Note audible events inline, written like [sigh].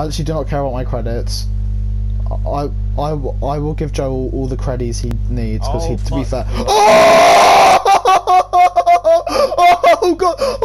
I actually do not care about my credits. I I, I will give Joe all, all the credits he needs because oh, he to be oh, fair. Oh! [laughs] oh god!